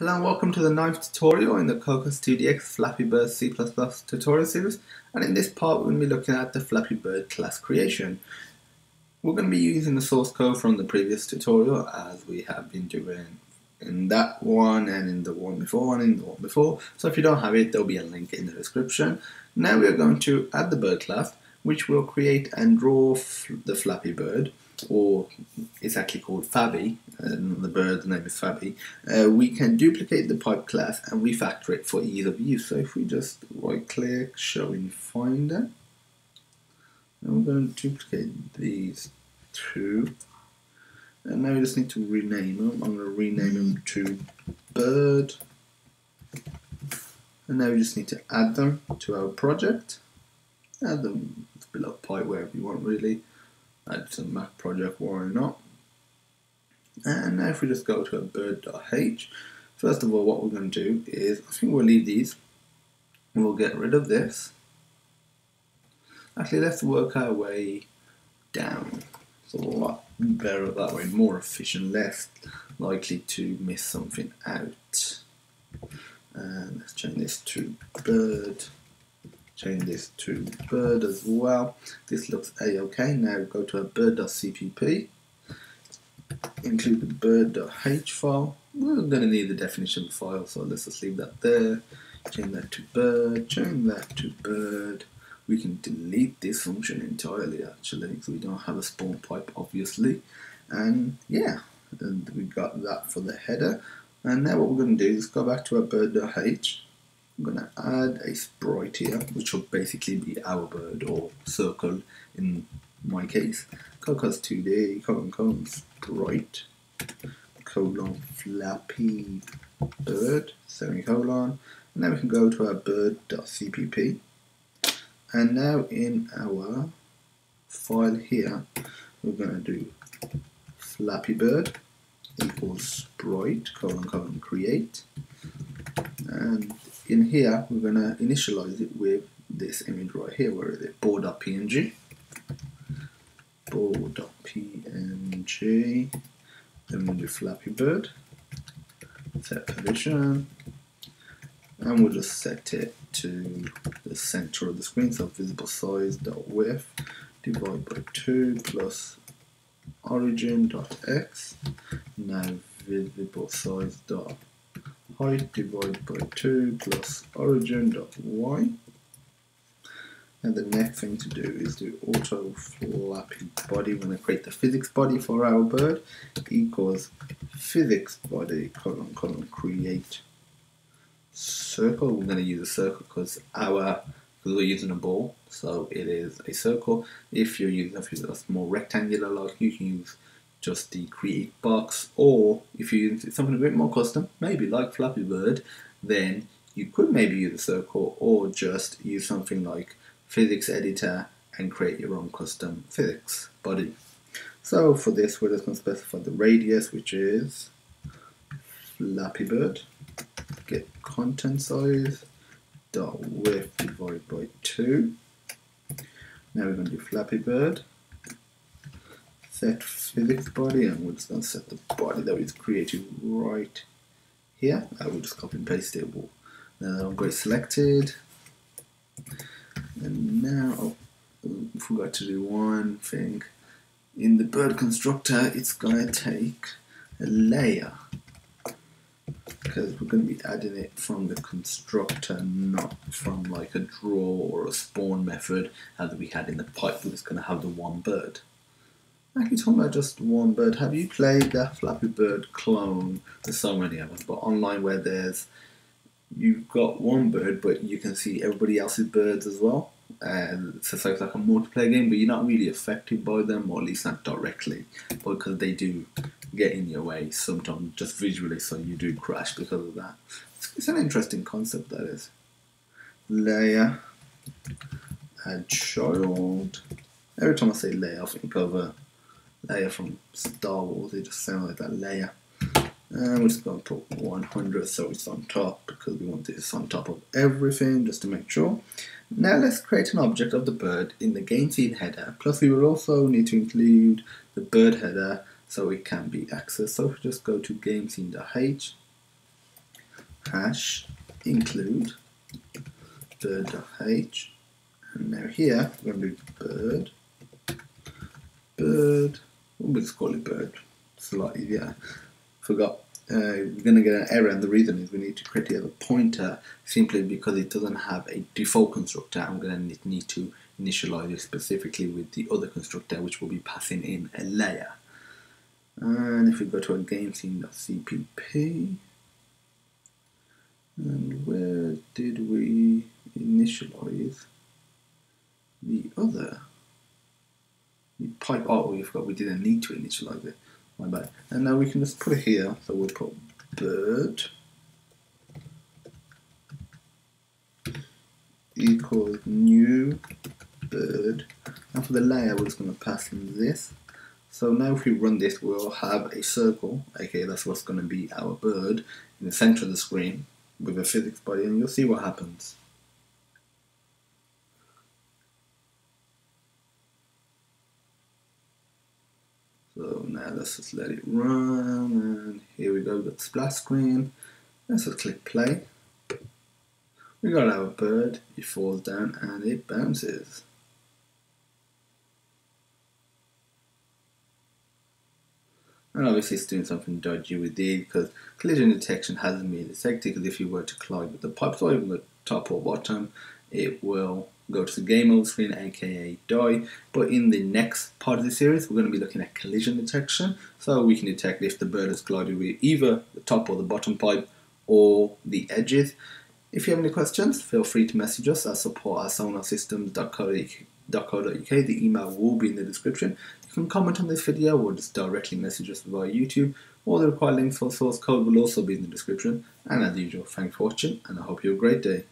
Hello and welcome to the ninth tutorial in the Cocos2d-x Flappy Bird C++ tutorial series and in this part we're going to be looking at the Flappy Bird class creation. We're going to be using the source code from the previous tutorial as we have been doing in that one and in the one before and in the one before so if you don't have it there'll be a link in the description. Now we are going to add the bird class which will create and draw the Flappy Bird or it's actually called Faby, and the bird's name is Faby, uh, we can duplicate the pipe class and refactor it for ease of use. So if we just right click, show in Finder, and we're going to duplicate these two, and now we just need to rename them. I'm going to rename them to bird, and now we just need to add them to our project. Add them below pipe wherever you want really add some Mac project, why not? And now if we just go to a bird.h, first of all what we're going to do is, I think we'll leave these, we'll get rid of this. Actually let's work our way down. So a lot better that way, more efficient, less likely to miss something out. And let's change this to bird change this to bird as well. This looks a-okay. Now go to a bird.cpp, include the bird.h file. We're going to need the definition file, so let's just leave that there. Change that to bird, change that to bird. We can delete this function entirely actually, because we don't have a spawn pipe obviously. And yeah, and we got that for the header. And now what we're going to do is go back to our bird.h I'm going to add a sprite here, which will basically be our bird or circle in my case. Cocos 2D, colon colon sprite, colon flappy bird, semicolon, and then we can go to our bird.cpp. And now in our file here, we're going to do flappy bird equals sprite colon colon create and in here we're going to initialize it with this image right here where is it? Board.png board.png then we'll do flappy bird. Set position and we'll just set it to the center of the screen so visible size dot width divide by 2 plus origin dot x. Now visible size dot height divided by 2 plus origin dot y. And the next thing to do is do auto flappy body. We're going to create the physics body for our bird equals physics body colon colon create circle. We're going to use a circle because our because we're using a ball, so it is a circle. If you're using a small rectangular like you can use just the create box or if you use something a bit more custom maybe like Flappy Bird then you could maybe use a circle or just use something like physics editor and create your own custom physics body. So for this we're just going to specify the radius which is Flappy Bird. Get content size dot width divided by 2 now we're going to do Flappy Bird set physics body and we're just going to set the body that we've created right here. Uh, I will just copy and paste it. Now I've got it selected. And now, oh, I forgot to do one thing. In the bird constructor, it's going to take a layer because we're going to be adding it from the constructor, not from like a draw or a spawn method as we had in the pipe. We're going to have the one bird. Actually, talking about just one bird, have you played that Flappy Bird clone? There's so many of them, but online where there's you've got one bird, but you can see everybody else's birds as well. And so it's like, a multiplayer game, but you're not really affected by them, or at least not directly, because they do get in your way sometimes, just visually, so you do crash because of that. It's, it's an interesting concept, that is. Layer, add child. Every time I say layer, I think of a Leia from Star Wars, they just sound like that Leia. And we're just going to put 100 so it's on top because we want this on top of everything just to make sure. Now let's create an object of the bird in the game scene header. Plus we will also need to include the bird header so it can be accessed. So if we just go to game scene.h hash include bird.h and now here we're going to do bird bird we'll just call it bird. Lot easier. Forgot uh, we're going to get an error and the reason is we need to create a pointer simply because it doesn't have a default constructor. I'm going to need to initialize it specifically with the other constructor which will be passing in a layer. And if we go to our game scene.cpp and where did we initialize the other pipe oh we forgot we didn't need to initialize it my bad. And now we can just put it here so we'll put bird equals new bird. And for the layer we're just going to pass in this. So now if we run this we'll have a circle okay that's what's going to be our bird in the center of the screen with a physics body and you'll see what happens Let's just let it run and here we go, got the splash screen. Let's just click play. We got our bird, it falls down and it bounces. And obviously it's doing something dodgy with it because collision detection hasn't been detected because if you were to collide with the pipe or even the top or bottom, it will go to the game mode screen, aka die. But in the next part of the series, we're going to be looking at collision detection. So we can detect if the bird has collided with either the top or the bottom pipe or the edges. If you have any questions, feel free to message us at support at sonarsystems.co.uk. The email will be in the description. You can comment on this video or just directly message us via YouTube. All the required links for source code will also be in the description. And as usual, thanks for watching and I hope you have a great day.